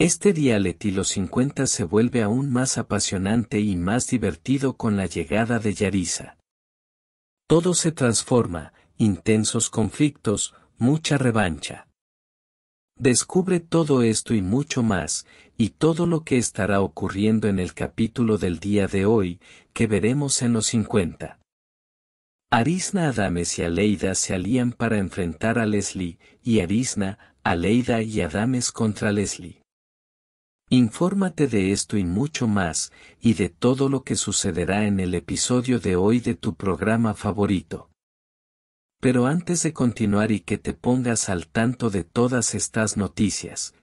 Este reality Los 50 se vuelve aún más apasionante y más divertido con la llegada de Yarisa. Todo se transforma, intensos conflictos, mucha revancha. Descubre todo esto y mucho más, y todo lo que estará ocurriendo en el capítulo del día de hoy, que veremos en los 50. Arisna Adames y Aleida se alían para enfrentar a Leslie, y Arisna, Aleida y Adames contra Leslie. Infórmate de esto y mucho más, y de todo lo que sucederá en el episodio de hoy de tu programa favorito. Pero antes de continuar y que te pongas al tanto de todas estas noticias,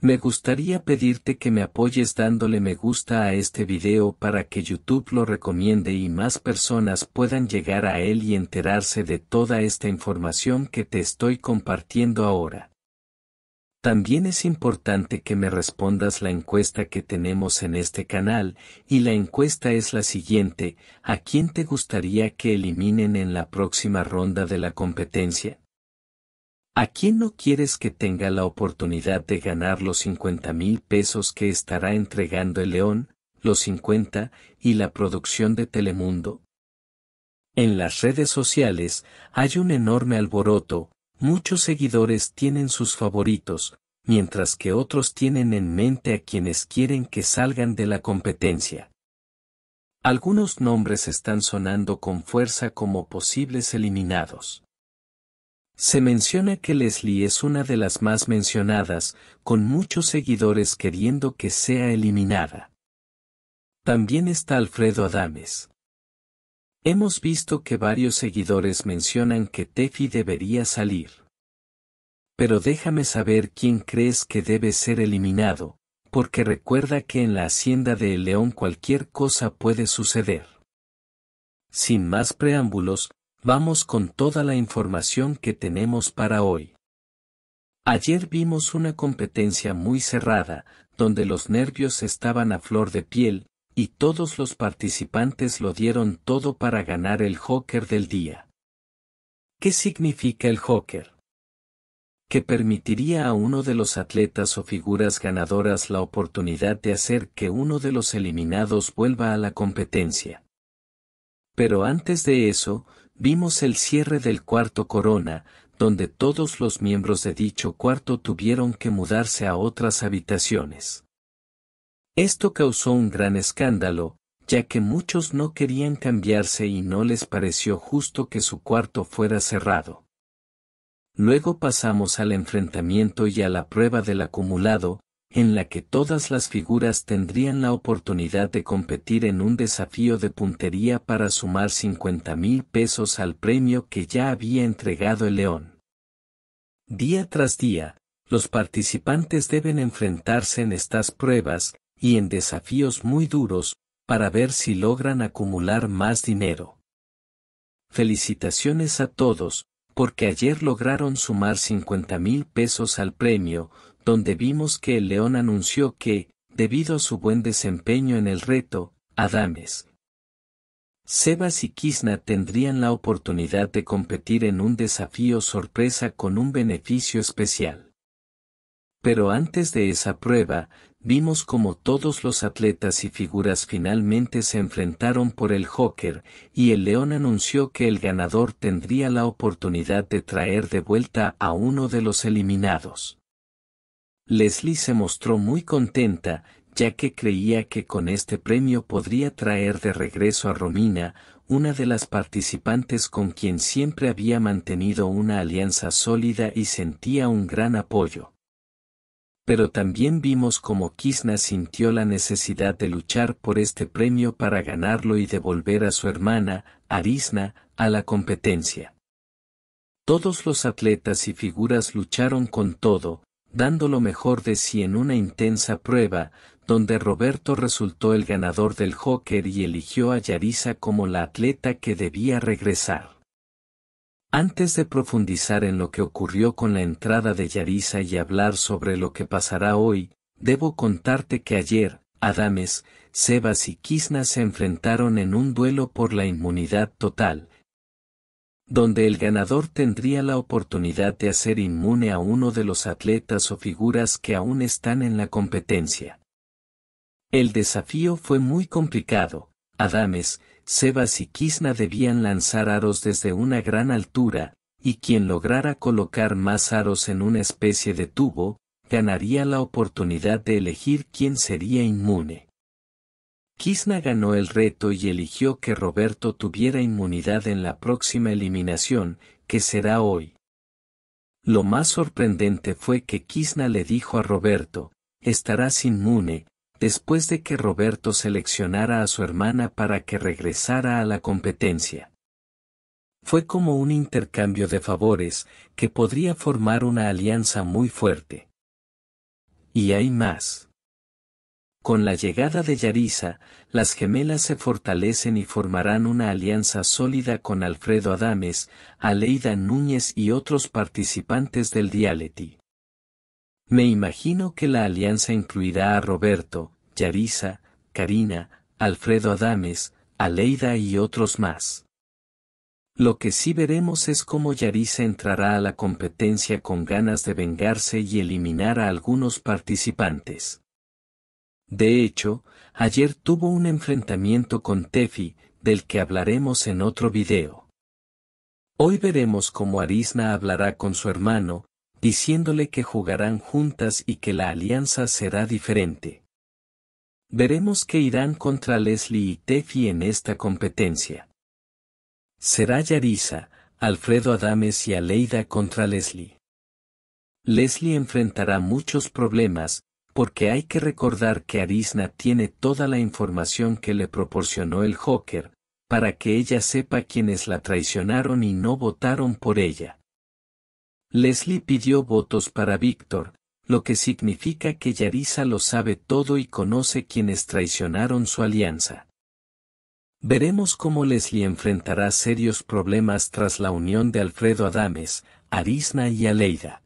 me gustaría pedirte que me apoyes dándole me gusta a este video para que YouTube lo recomiende y más personas puedan llegar a él y enterarse de toda esta información que te estoy compartiendo ahora. También es importante que me respondas la encuesta que tenemos en este canal, y la encuesta es la siguiente, ¿a quién te gustaría que eliminen en la próxima ronda de la competencia? ¿A quién no quieres que tenga la oportunidad de ganar los 50 mil pesos que estará entregando el León, los 50, y la producción de Telemundo? En las redes sociales hay un enorme alboroto, Muchos seguidores tienen sus favoritos, mientras que otros tienen en mente a quienes quieren que salgan de la competencia. Algunos nombres están sonando con fuerza como posibles eliminados. Se menciona que Leslie es una de las más mencionadas, con muchos seguidores queriendo que sea eliminada. También está Alfredo Adames. Hemos visto que varios seguidores mencionan que Tefi debería salir. Pero déjame saber quién crees que debe ser eliminado, porque recuerda que en la hacienda de El León cualquier cosa puede suceder. Sin más preámbulos, vamos con toda la información que tenemos para hoy. Ayer vimos una competencia muy cerrada, donde los nervios estaban a flor de piel, y todos los participantes lo dieron todo para ganar el Joker del día. ¿Qué significa el Joker? Que permitiría a uno de los atletas o figuras ganadoras la oportunidad de hacer que uno de los eliminados vuelva a la competencia. Pero antes de eso, vimos el cierre del cuarto corona, donde todos los miembros de dicho cuarto tuvieron que mudarse a otras habitaciones. Esto causó un gran escándalo, ya que muchos no querían cambiarse y no les pareció justo que su cuarto fuera cerrado. Luego pasamos al enfrentamiento y a la prueba del acumulado, en la que todas las figuras tendrían la oportunidad de competir en un desafío de puntería para sumar 50 mil pesos al premio que ya había entregado el león. Día tras día, los participantes deben enfrentarse en estas pruebas, y en desafíos muy duros, para ver si logran acumular más dinero. Felicitaciones a todos, porque ayer lograron sumar 50 mil pesos al premio, donde vimos que el león anunció que, debido a su buen desempeño en el reto, Adames, Sebas y Kisna tendrían la oportunidad de competir en un desafío sorpresa con un beneficio especial. Pero antes de esa prueba, vimos como todos los atletas y figuras finalmente se enfrentaron por el Joker, y el León anunció que el ganador tendría la oportunidad de traer de vuelta a uno de los eliminados. Leslie se mostró muy contenta, ya que creía que con este premio podría traer de regreso a Romina, una de las participantes con quien siempre había mantenido una alianza sólida y sentía un gran apoyo pero también vimos cómo Kisna sintió la necesidad de luchar por este premio para ganarlo y devolver a su hermana, Arisna, a la competencia. Todos los atletas y figuras lucharon con todo, dando lo mejor de sí en una intensa prueba, donde Roberto resultó el ganador del Joker y eligió a Yarisa como la atleta que debía regresar. Antes de profundizar en lo que ocurrió con la entrada de Yarisa y hablar sobre lo que pasará hoy, debo contarte que ayer, Adames, Sebas y Kisna se enfrentaron en un duelo por la inmunidad total. donde el ganador tendría la oportunidad de hacer inmune a uno de los atletas o figuras que aún están en la competencia. El desafío fue muy complicado, Adames, Sebas y Kisna debían lanzar aros desde una gran altura, y quien lograra colocar más aros en una especie de tubo, ganaría la oportunidad de elegir quién sería inmune. Kisna ganó el reto y eligió que Roberto tuviera inmunidad en la próxima eliminación, que será hoy. Lo más sorprendente fue que Kisna le dijo a Roberto, estarás inmune, después de que Roberto seleccionara a su hermana para que regresara a la competencia. Fue como un intercambio de favores, que podría formar una alianza muy fuerte. Y hay más. Con la llegada de Yarisa, las gemelas se fortalecen y formarán una alianza sólida con Alfredo Adames, Aleida Núñez y otros participantes del reality. Me imagino que la alianza incluirá a Roberto, Yarisa, Karina, Alfredo Adames, Aleida y otros más. Lo que sí veremos es cómo Yarisa entrará a la competencia con ganas de vengarse y eliminar a algunos participantes. De hecho, ayer tuvo un enfrentamiento con Tefi, del que hablaremos en otro video. Hoy veremos cómo Arisna hablará con su hermano, diciéndole que jugarán juntas y que la alianza será diferente. Veremos que irán contra Leslie y Tefi en esta competencia. Será Yarisa, Alfredo Adames y Aleida contra Leslie. Leslie enfrentará muchos problemas, porque hay que recordar que Arisna tiene toda la información que le proporcionó el Joker, para que ella sepa quienes la traicionaron y no votaron por ella. Leslie pidió votos para Víctor, lo que significa que Yarisa lo sabe todo y conoce quienes traicionaron su alianza. Veremos cómo Leslie enfrentará serios problemas tras la unión de Alfredo Adames, Arisna y Aleida.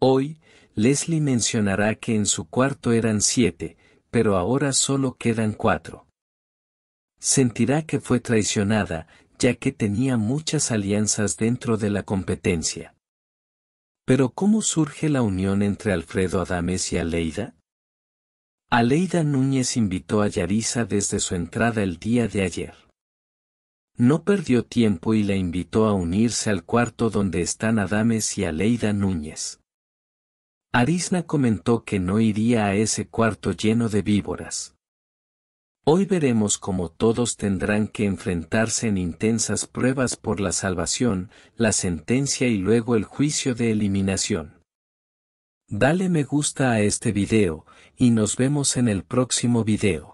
Hoy, Leslie mencionará que en su cuarto eran siete, pero ahora solo quedan cuatro. Sentirá que fue traicionada, ya que tenía muchas alianzas dentro de la competencia. Pero ¿cómo surge la unión entre Alfredo Adames y Aleida? Aleida Núñez invitó a Yarisa desde su entrada el día de ayer. No perdió tiempo y la invitó a unirse al cuarto donde están Adames y Aleida Núñez. Arisna comentó que no iría a ese cuarto lleno de víboras. Hoy veremos cómo todos tendrán que enfrentarse en intensas pruebas por la salvación, la sentencia y luego el juicio de eliminación. Dale me gusta a este video, y nos vemos en el próximo video.